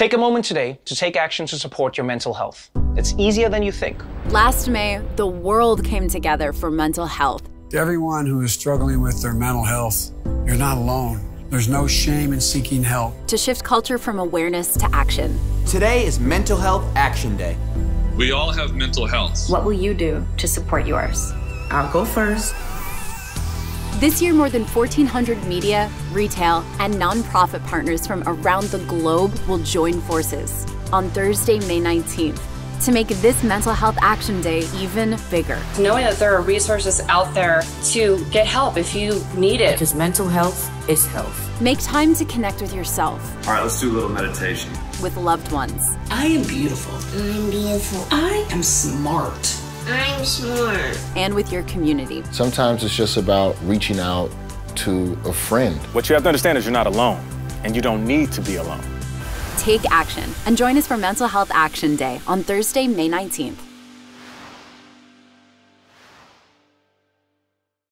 Take a moment today to take action to support your mental health. It's easier than you think. Last May, the world came together for mental health. Everyone who is struggling with their mental health, you're not alone. There's no shame in seeking help. To shift culture from awareness to action. Today is Mental Health Action Day. We all have mental health. What will you do to support yours? I'll go first. This year, more than 1,400 media, retail, and nonprofit partners from around the globe will join forces on Thursday, May 19th to make this Mental Health Action Day even bigger. Knowing that there are resources out there to get help if you need it. Because mental health is health. Make time to connect with yourself. All right, let's do a little meditation. With loved ones. I am beautiful. I'm beautiful. I am smart. I'm smart. And with your community. Sometimes it's just about reaching out to a friend. What you have to understand is you're not alone, and you don't need to be alone. Take action and join us for Mental Health Action Day on Thursday, May 19th.